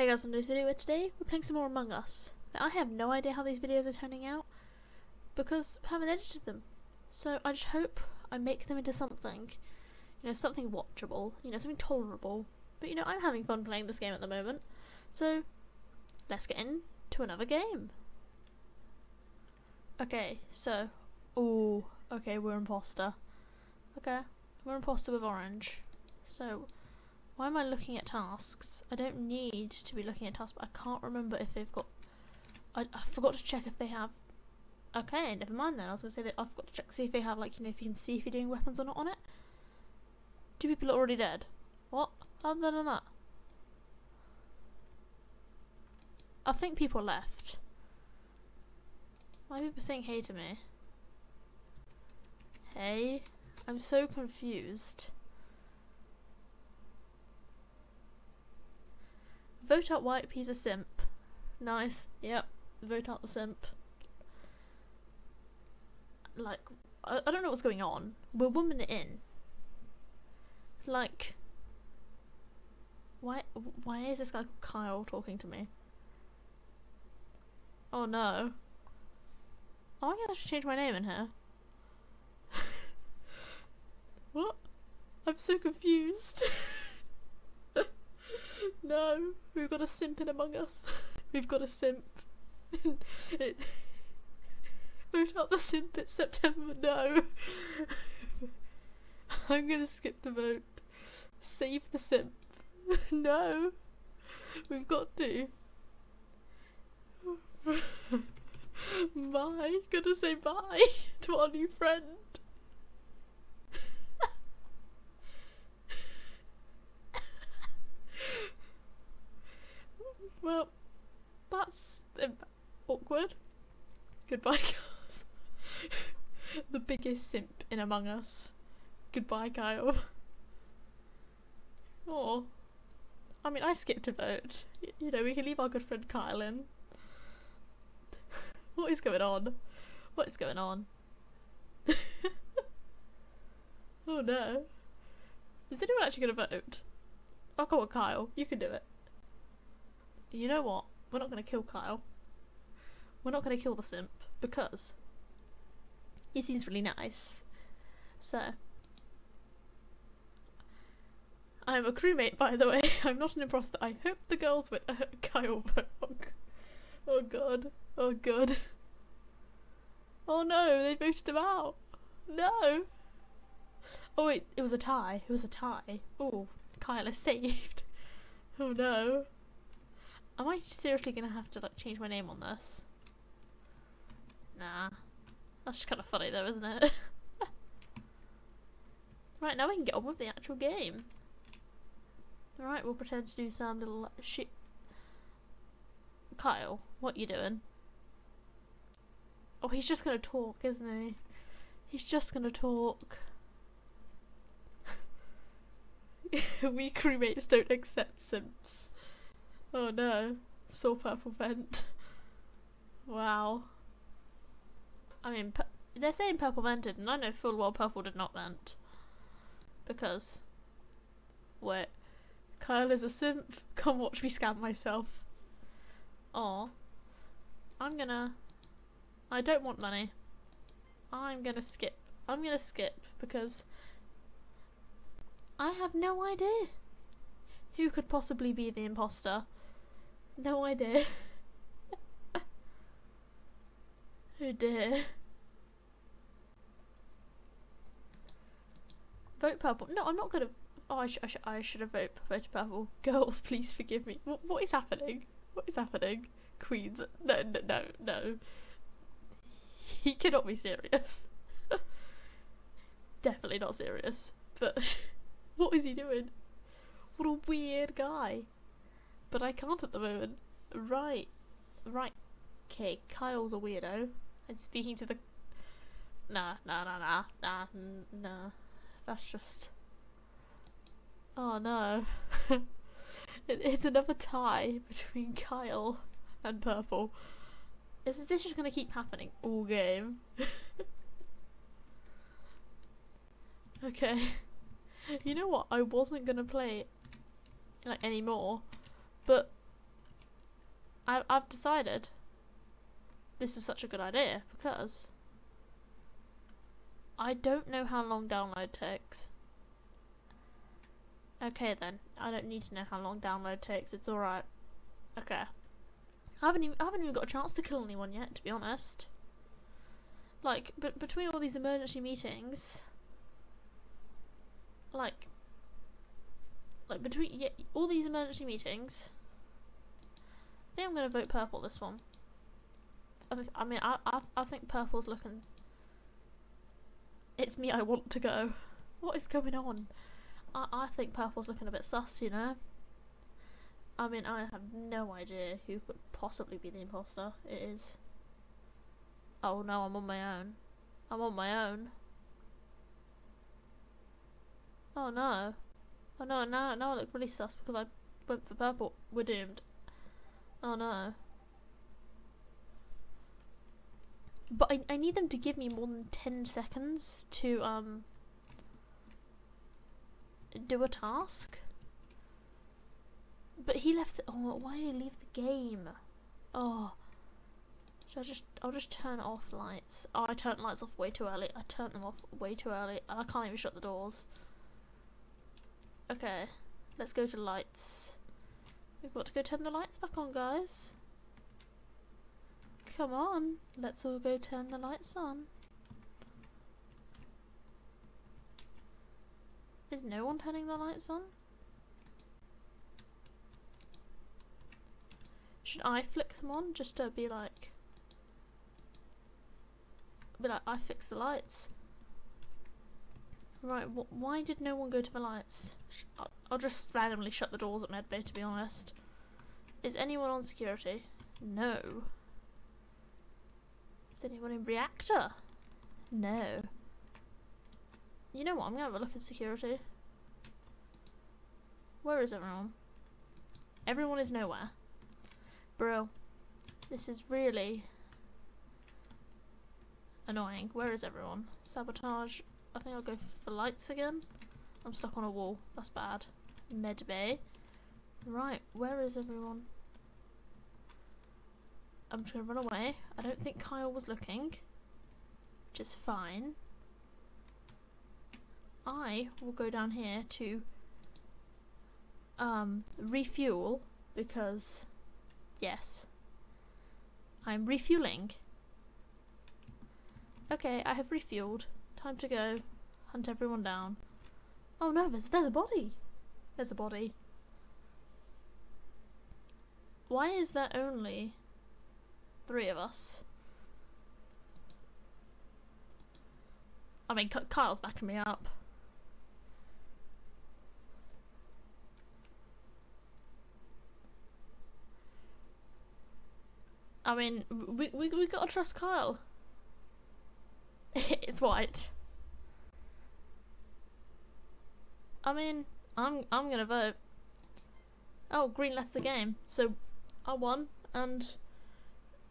Hey guys, on this video where today we're playing some more Among Us. Now, I have no idea how these videos are turning out because I haven't edited them. So I just hope I make them into something, you know, something watchable, you know, something tolerable. But you know, I'm having fun playing this game at the moment. So let's get into another game. Okay, so, oh, okay, we're imposter. Okay, we're imposter with orange. So, why am I looking at tasks? I don't need to be looking at tasks, but I can't remember if they've got... I, I forgot to check if they have... Okay, never mind then. I was going to say that I've got to check see if they have, like, you know, if you can see if you're doing weapons or not on it. Two people are already dead. What? They done that? I think people left. Why are people saying hey to me? Hey? I'm so confused. Vote out White He's a simp. Nice. Yep. Vote out the simp. Like, I, I don't know what's going on. We're woman in. Like, why? Why is this guy Kyle talking to me? Oh no. Am I gonna have to change my name in here? what? I'm so confused. no, we've got a simp in among us. We've got a simp. it, vote out the simp in September. No. I'm gonna skip the vote. Save the simp. no. We've got to. bye. Gonna say bye to our new friend. Well, that's awkward. Goodbye, guys. the biggest simp in Among Us. Goodbye, Kyle. Oh. I mean, I skipped a vote. Y you know, we can leave our good friend Kyle in. what is going on? What is going on? oh no. Is anyone actually going to vote? Oh, come on, Kyle. You can do it. You know what? We're not going to kill Kyle. We're not going to kill the simp because he seems really nice. So, I'm a crewmate, by the way. I'm not an imposter. I hope the girls with uh, Kyle vote. Oh god. Oh god. Oh no, they voted him out. No. Oh wait, it was a tie. It was a tie. Oh, Kyle is saved. Oh no. Am I seriously gonna have to like change my name on this? Nah. That's just kind of funny though, isn't it? right, now we can get on with the actual game. Alright, we'll pretend to do some little shit. Kyle, what you doing? Oh, he's just gonna talk, isn't he? He's just gonna talk. we crewmates don't accept simps. Oh no. Saw purple vent. wow. I mean, they're saying purple vented, and I know full well purple did not vent. Because. Wait. Kyle is a simp. Come watch me scam myself. Or. I'm gonna. I don't want money. I'm gonna skip. I'm gonna skip because. I have no idea. Who could possibly be the imposter? No idea. oh dear. Vote purple. No, I'm not gonna Oh, I, sh I, sh I should have voted, voted purple. Girls, please forgive me. What, what is happening? What is happening? Queens. No, no, no, no. He cannot be serious. Definitely not serious. But what is he doing? What a weird guy. But I can't at the moment. Right. Right. Okay, Kyle's a weirdo. And speaking to the... Nah, nah, nah, nah, nah, nah. That's just... Oh no. it, it's another tie between Kyle and Purple. Is this just gonna keep happening all game? okay. You know what? I wasn't gonna play like anymore, but I, I've decided this was such a good idea because I don't know how long download takes. Okay then, I don't need to know how long download takes, it's alright. Okay. I haven't, even, I haven't even got a chance to kill anyone yet, to be honest. Like, but between all these emergency meetings, like, like between yeah, all these emergency meetings, I think I'm gonna vote purple this one. I, I mean, I, I I think purple's looking. It's me. I want to go. What is going on? I I think purple's looking a bit sus, you know. I mean, I have no idea who could possibly be the imposter. It is. Oh no, I'm on my own. I'm on my own. Oh no. Oh no, now, now I look really sus because I went for purple. We're doomed. Oh no. But I, I need them to give me more than 10 seconds to, um, do a task. But he left the, oh, why did he leave the game? Oh. Should I just, I'll just turn off lights. Oh, I turned lights off way too early. I turned them off way too early. I can't even shut the doors. Okay, let's go to lights. We've got to go turn the lights back on, guys. Come on, let's all go turn the lights on. Is no one turning the lights on? Should I flick them on just to be like... Be like, I fix the lights. Right, wh why did no one go to the lights? I'll, I'll just randomly shut the doors at medbay to be honest. Is anyone on security? No. Is anyone in reactor? No. You know what, I'm gonna have a look at security. Where is everyone? Everyone is nowhere. Bro, this is really annoying. Where is everyone? Sabotage. I think I'll go for lights again. I'm stuck on a wall. That's bad. Medbay. Right, where is everyone? I'm just gonna run away. I don't think Kyle was looking. Which is fine. I will go down here to um, refuel because yes I'm refueling okay I have refueled time to go. Hunt everyone down. Oh no there's, there's a body. There's a body. Why is there only three of us? I mean Kyle's backing me up. I mean, we we we gotta trust Kyle. it's white. I mean, I'm I'm gonna vote. Oh, green left the game, so I won, and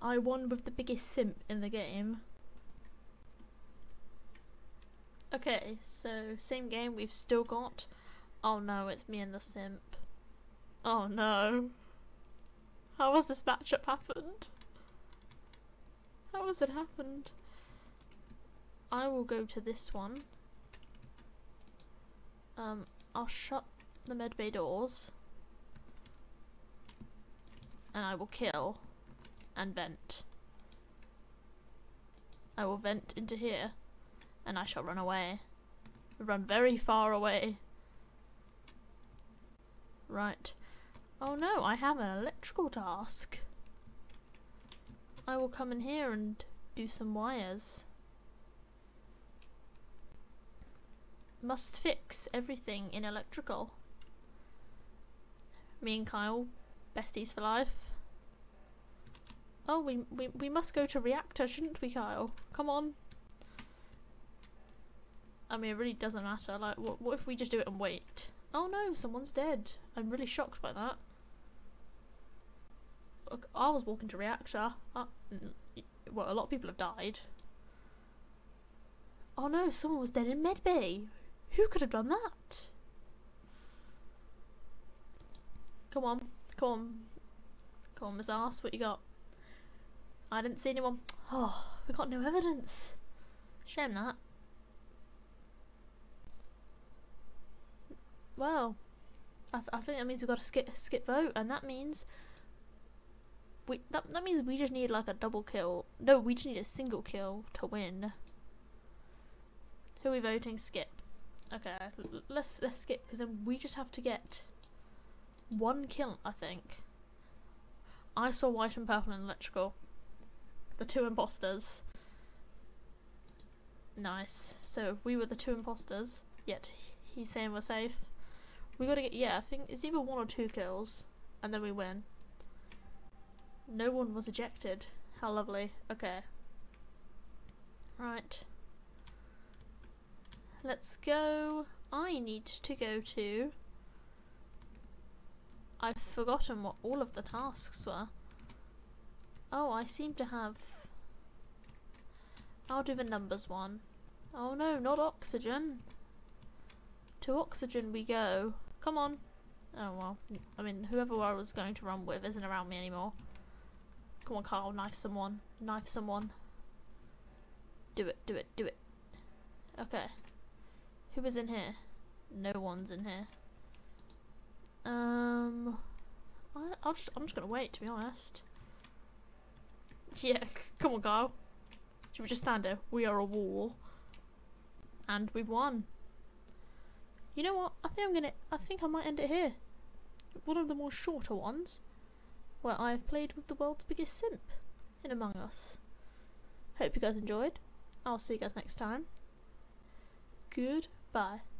I won with the biggest simp in the game. Okay, so same game. We've still got. Oh no, it's me and the simp. Oh no. How has this matchup happened? How has it happened? I will go to this one. Um, I'll shut the medbay doors. And I will kill and vent. I will vent into here and I shall run away. Run very far away. Right. Oh no, I have an electrical task. I will come in here and do some wires. Must fix everything in electrical. Me and Kyle, besties for life. Oh, we, we, we must go to reactor, shouldn't we, Kyle? Come on. I mean, it really doesn't matter. Like, what, what if we just do it and wait? Oh no, someone's dead. I'm really shocked by that. Look, I was walking to reactor. Uh, well, a lot of people have died. Oh no, someone was dead in medbay. Who could have done that? Come on, come on. Come on, Miss Arse, what you got? I didn't see anyone. Oh, we got no evidence. Shame that. Well, I, I think that means we've got to skip skip vote, and that means we that that means we just need like a double kill. No, we just need a single kill to win. Who are we voting? Skip. Okay, let's let's skip because then we just have to get one kill, I think. I saw white and purple and electrical. The two imposters. Nice. So we were the two imposters. Yet he's saying we're safe. We gotta get yeah. I think it's either one or two kills, and then we win. No one was ejected. How lovely. Okay. Right. Let's go. I need to go to I've forgotten what all of the tasks were. Oh, I seem to have... I'll do the numbers one. Oh no, not oxygen. To oxygen we go. Come on. Oh well, I mean, whoever I was going to run with isn't around me anymore. Come on, Carl, knife someone. Knife someone. Do it, do it, do it. Okay. Who was in here? No one's in here. Um, I, just, I'm just gonna wait, to be honest. Yeah, come on, Kyle. Should we just stand here? We are a wall. And we've won. You know what? I think I'm gonna. I think I might end it here. One of the more shorter ones, where I've played with the world's biggest simp in Among Us. Hope you guys enjoyed. I'll see you guys next time. Goodbye.